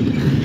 you